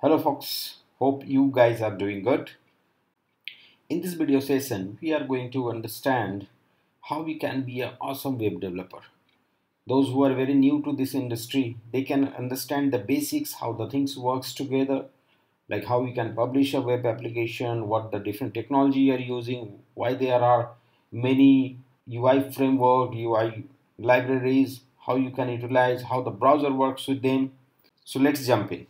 Hello folks, hope you guys are doing good. In this video session, we are going to understand how we can be an awesome web developer. Those who are very new to this industry, they can understand the basics, how the things works together, like how we can publish a web application, what the different technology you are using, why there are many UI framework, UI libraries, how you can utilize, how the browser works with them. So let's jump in.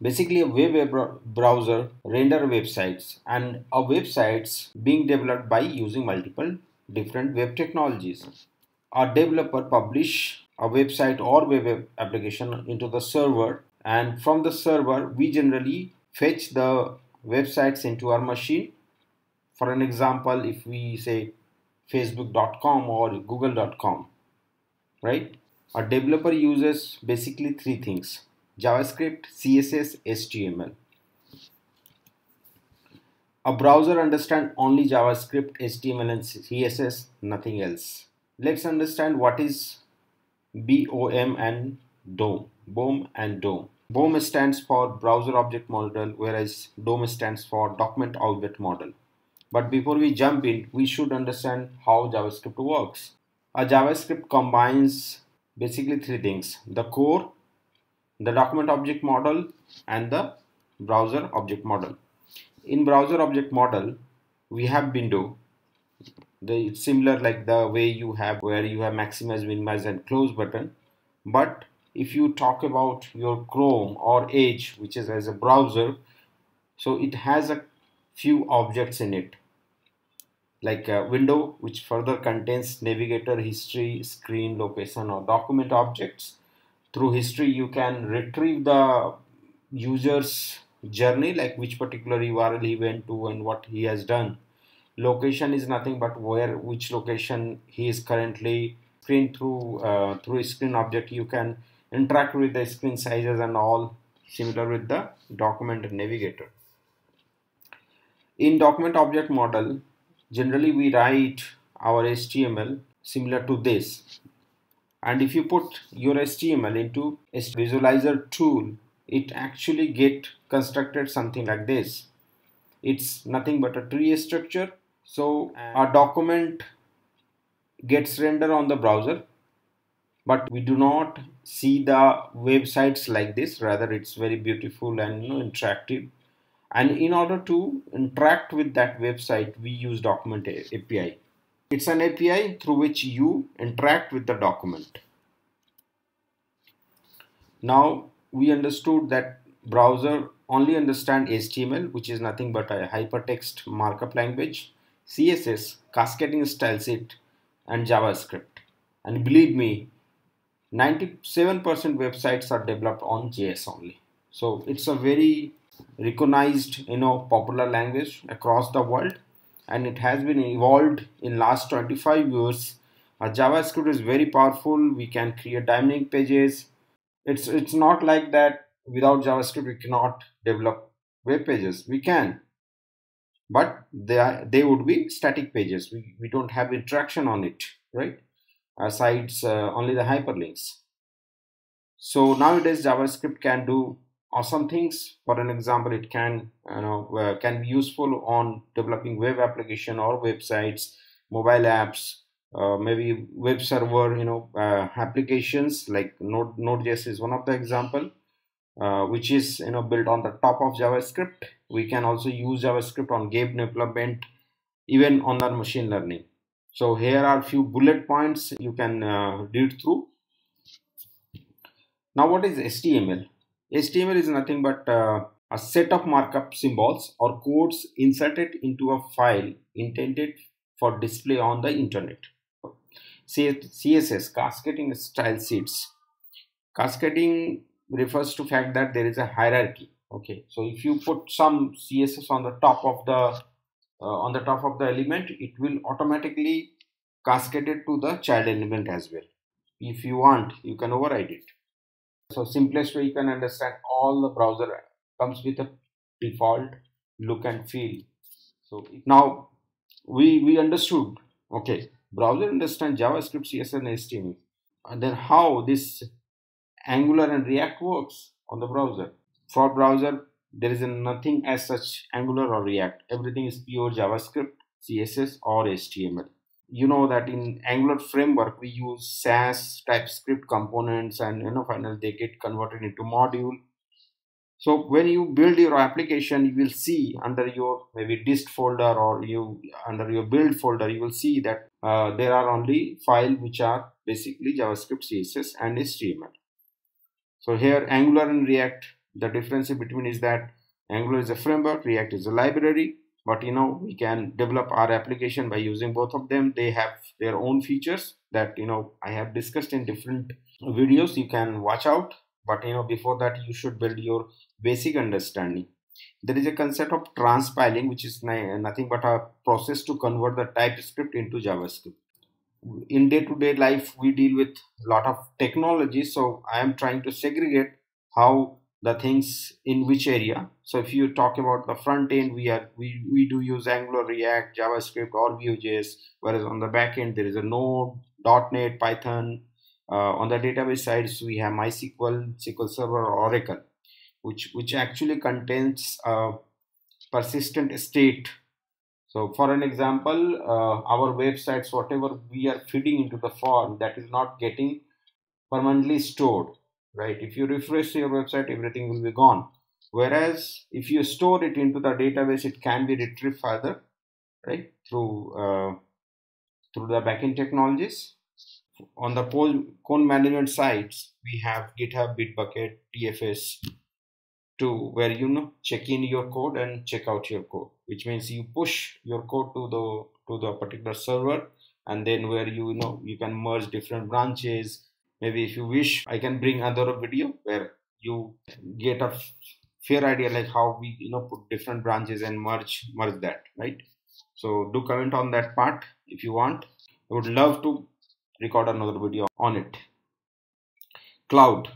Basically, a web browser render websites and a websites being developed by using multiple different web technologies. A developer publish a website or web application into the server and from the server we generally fetch the websites into our machine. For an example if we say facebook.com or google.com right? A developer uses basically three things javascript css html a browser understand only javascript html and css nothing else. Let's understand what is bom and dom. Bom and dom. BOM stands for browser object model whereas DOM stands for document object model. But before we jump in, we should understand how JavaScript works. A JavaScript combines basically three things, the core, the document object model and the browser object model. In browser object model, we have window. The, it's similar like the way you have where you have maximize, minimize and close button. But if you talk about your Chrome or Edge which is as a browser so it has a few objects in it like a window which further contains navigator history screen location or document objects through history you can retrieve the user's journey like which particular url he went to and what he has done location is nothing but where which location he is currently screen through uh, through screen object you can interact with the screen sizes and all similar with the document navigator. In document object model, generally we write our HTML similar to this. And if you put your HTML into a visualizer tool, it actually get constructed something like this. It's nothing but a tree structure. So a document gets rendered on the browser but we do not see the websites like this rather it's very beautiful and you know, interactive and in order to interact with that website we use document API it's an API through which you interact with the document. Now we understood that browser only understand HTML which is nothing but a hypertext markup language CSS cascading style sheet and JavaScript. And believe me 97% websites are developed on JS only. So it's a very recognized, you know, popular language across the world and it has been evolved in last 25 years. Uh, JavaScript is very powerful. We can create dynamic pages. It's, it's not like that without JavaScript we cannot develop web pages. We can, but they, are, they would be static pages. We, we don't have interaction on it, right? uh, sites uh, only the hyperlinks. So nowadays JavaScript can do awesome things. For an example, it can you know uh, can be useful on developing web application or websites, mobile apps, uh, maybe web server you know uh, applications like Node Node.js is one of the example, uh, which is you know built on the top of JavaScript. We can also use JavaScript on game development, even on our machine learning. So here are few bullet points you can uh, read through. Now what is HTML? HTML is nothing but uh, a set of markup symbols or codes inserted into a file intended for display on the internet. CSS, cascading style sheets. Cascading refers to fact that there is a hierarchy. Okay, so if you put some CSS on the top of the uh, on the top of the element it will automatically cascade it to the child element as well if you want you can override it so simplest way you can understand all the browser comes with a default look and feel so now we we understood okay browser understand javascript css and html and then how this angular and react works on the browser for browser there is nothing as such Angular or React. Everything is pure JavaScript, CSS or HTML. You know that in Angular framework we use Sass TypeScript components and you know finally they get converted into module so when you build your application, you will see under your maybe dist folder or you under your build folder, you will see that uh, there are only files which are basically JavaScript, CSS and HTML. So here Angular and React, the difference between is that Angular is a framework, React is a library, but you know we can develop our application by using both of them. They have their own features that you know I have discussed in different videos. You can watch out but you know before that you should build your basic understanding there is a concept of transpiling which is nothing but a process to convert the typescript into javascript in day-to-day -day life we deal with a lot of technology so i am trying to segregate how the things in which area. So if you talk about the front end we are we, we do use angular react javascript or vue.js whereas on the back end there is a node net python. Uh, on the database side we have mysql sql server oracle which which actually contains a persistent state. So for an example uh, our websites whatever we are feeding into the form that is not getting permanently stored right? If you refresh your website everything will be gone. Whereas if you store it into the database it can be retrieved further right? Through uh, through the backend technologies. On the code management sites we have github bitbucket tfs to where you know check in your code and check out your code which means you push your code to the to the particular server and then where you, you know you can merge different branches maybe if you wish i can bring another video where you get a fair idea like how we you know put different branches and merge merge that right? So do comment on that part if you want. I would love to record another video on it. Cloud.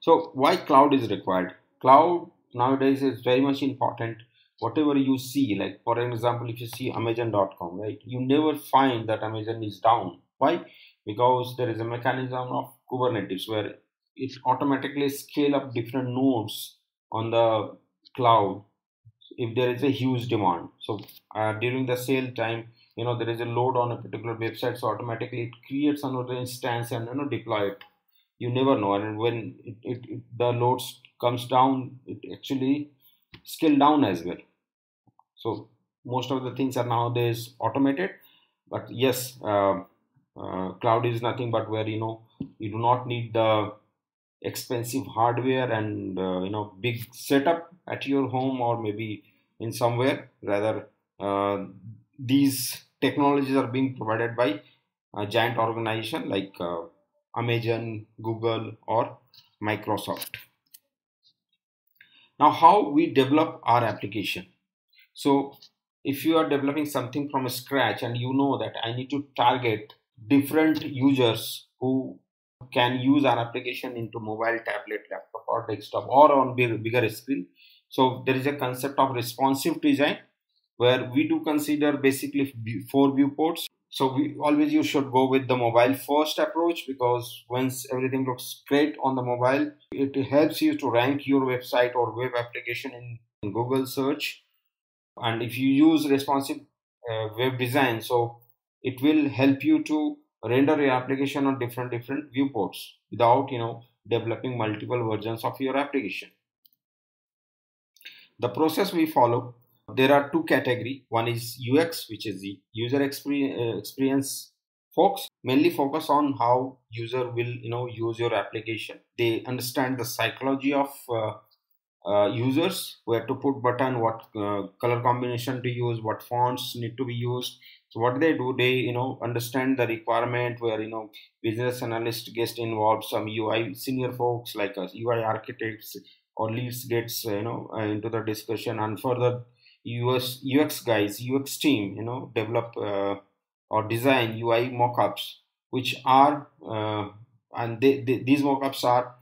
So why cloud is required? Cloud nowadays is very much important. Whatever you see like for example if you see amazon.com right? You never find that amazon is down. Why because there is a mechanism of kubernetes where it automatically scale up different nodes on the cloud if there is a huge demand. So uh, during the sale time you know there is a load on a particular website so automatically it creates another instance and you know deploy it. You never know and when it, it, it the loads comes down it actually scale down as well. So most of the things are nowadays automated but yes uh, uh, cloud is nothing but where you know you do not need the expensive hardware and uh, you know big setup at your home or maybe in somewhere rather uh, these technologies are being provided by a giant organization like uh, Amazon, Google, or Microsoft. Now, how we develop our application. So, if you are developing something from scratch and you know that I need to target different users who can use our application into mobile, tablet, laptop, or desktop, or on bigger screen. So, there is a concept of responsive design where we do consider basically four viewports. So we always you should go with the mobile first approach because once everything looks great on the mobile, it helps you to rank your website or web application in Google search. And if you use responsive uh, web design, so it will help you to render your application on different different viewports without you know developing multiple versions of your application. The process we follow there are two category. One is ux which is the user experience, uh, experience folks. Mainly focus on how user will you know use your application. They understand the psychology of uh, uh, users where to put button what uh, color combination to use what fonts need to be used so what they do they you know understand the requirement where you know business analyst gets involved some ui senior folks like us ui architects or leads gets you know uh, into the discussion and further US UX guys, UX team, you know, develop uh, or design UI mockups, which are uh, and they, they, these mockups are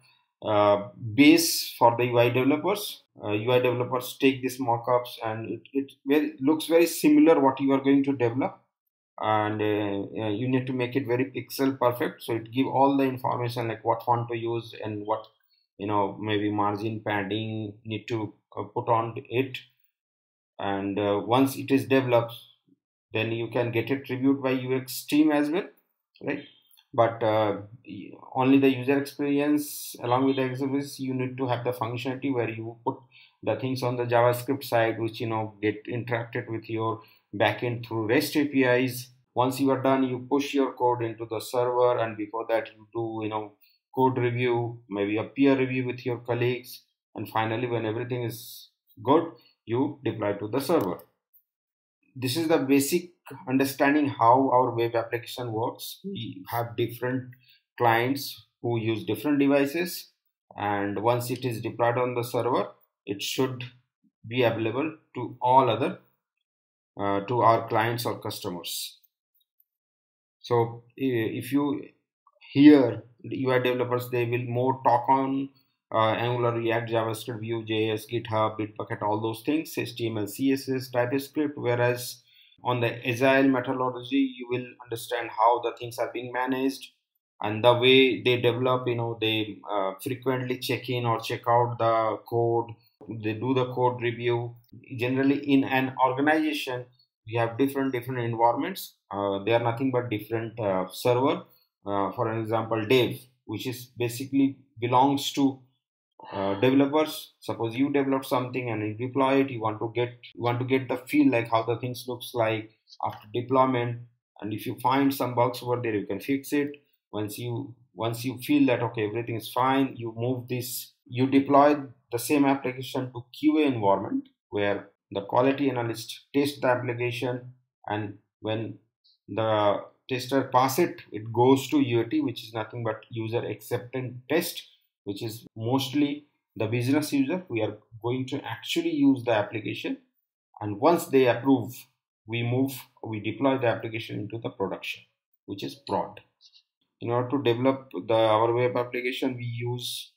uh, base for the UI developers. UI uh, developers take these mockups and it, it very, looks very similar what you are going to develop and uh, you need to make it very pixel perfect. So it give all the information like what font to use and what you know maybe margin padding need to uh, put on it. And uh, once it is developed then you can get it reviewed by ux team as well right? But uh, only the user experience along with the experience you need to have the functionality where you put the things on the javascript side which you know get interacted with your backend through rest apis. Once you are done you push your code into the server and before that you do you know code review maybe a peer review with your colleagues and finally when everything is good you deploy to the server. This is the basic understanding how our web application works. We have different clients who use different devices and once it is deployed on the server it should be available to all other uh, to our clients or customers so if you hear UI developers, they will more talk on uh, Angular, React, JavaScript, Vue.js, GitHub, Bitbucket, all those things, HTML, CSS, TypeScript. Whereas on the Agile methodology, you will understand how the things are being managed and the way they develop. You know, they uh, frequently check in or check out the code. They do the code review. Generally, in an organization, we have different different environments. Uh, they are nothing but different uh, server. Uh, for example dev which is basically belongs to uh, developers. Suppose you develop something and you deploy it you want to get you want to get the feel like how the things looks like after deployment. And if you find some bugs over there you can fix it. Once you once you feel that okay everything is fine you move this you deploy the same application to qa environment where the quality analyst test the application and when the tester pass it it goes to UAT which is nothing but user acceptance test which is mostly the business user. We are going to actually use the application and once they approve we move we deploy the application into the production which is prod. In order to develop the our web application we use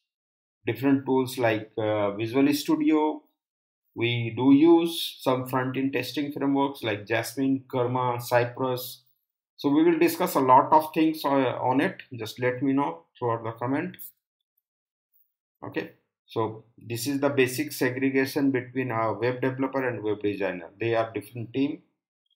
different tools like uh, visual studio we do use some front-end testing frameworks like Jasmine, Karma, Cypress. So we will discuss a lot of things uh, on it. Just let me know throughout the comment. Okay. So this is the basic segregation between a web developer and web designer. They are different team.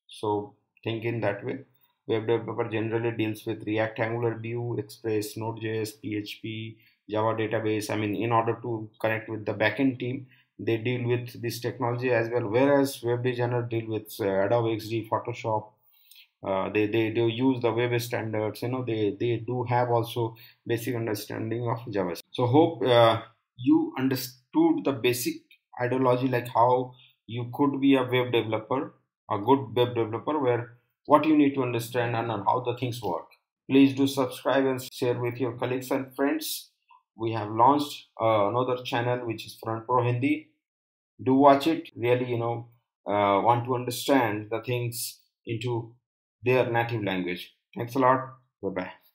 So think in that way. Web developer generally deals with React, Angular, Vue, Express, Node.js, PHP, Java database. I mean, in order to connect with the backend team, they deal with this technology as well. Whereas web designer deal with uh, adobe xd photoshop uh, they, they they use the web standards you know they they do have also basic understanding of java so hope uh, you understood the basic ideology like how you could be a web developer a good web developer where what you need to understand and how the things work. Please do subscribe and share with your colleagues and friends we have launched uh, another channel which is front pro hindi. Do watch it. Really you know uh, want to understand the things into their native language. Thanks a lot. Bye bye